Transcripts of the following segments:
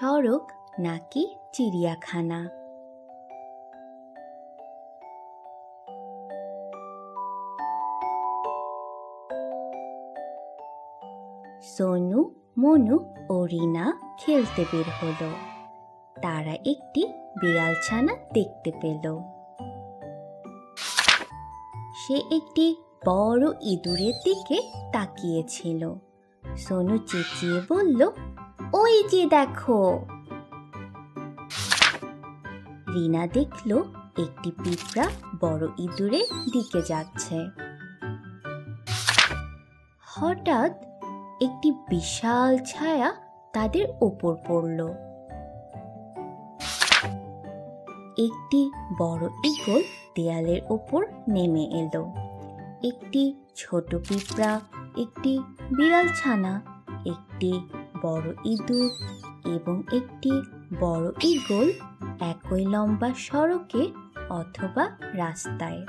সড়ক নাকি চিড়িয়াখানা? সোনু, মনু ও রিনা খেলতে বের হলো। তারা একটি বিড়াল ছানা দেখতে পেল। সে একটি বড় ইঁদুরের দিকে তাকিয়েছিল। সোনু চেঁচিয়ে বলল, ওই যে দেখো। রিনা দেখল একটি পিঁপড়া বড় ইঁদুরের দিকে যাচ্ছে। হঠাৎ একটি বিশাল ছায়া তাদের ওপর পড়ল। একটি বড় ইগল দেয়ালের ওপর নেমে এলো। একটি ছোট পিঁপড়া, একটি বিড়াল ছানা, একটি বড় ইঁদুর এবং একটি বড় ইগল একই লম্বা সড়কে অথবা রাস্তায়।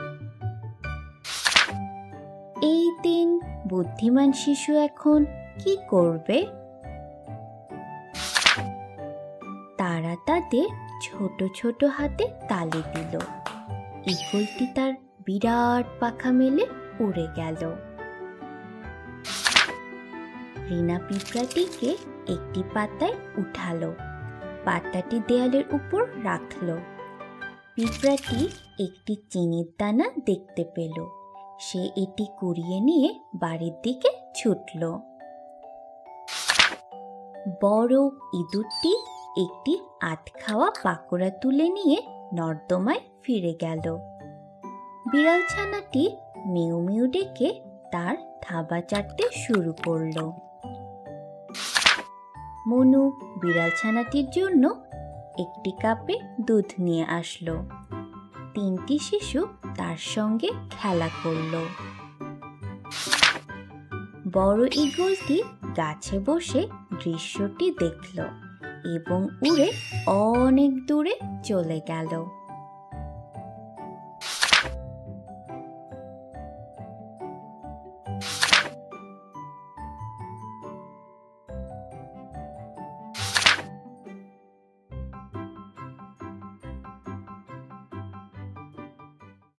এই দিন বুদ্ধিমান শিশু এখন কি করবে? তারা তাদের ছোট ছোট হাতে তালি দিল। ইগলটি তার বিরাট পাখা মেলে উড়ে গেল। রিনা পিঁপড়াটিকে একটি পাতায় উঠালো। পাতাটি দেয়ালের উপর রাখল। পিঁপড়াটি একটি চিনির দানা দেখতে পেল। সে এটি কুড়িয়ে নিয়ে বাড়ির দিকে ছুটল। বড় ইঁদুরটি একটি আধ খাওয়া পাকোড়া তুলে নিয়ে নর্দমায় ফিরে গেল। বিড়াল ছানাটি মিউ মিউ ডেকে তার থাবা চাটতে শুরু করল। মনু বিড়াল ছানাটির জন্য একটি কাপে দুধ নিয়ে আসলো। তিনটি শিশু তার সঙ্গে খেলা করল। বড় ইগলটি গাছে বসে দৃশ্যটি দেখল এবং উড়ে অনেক দূরে চলে গেল।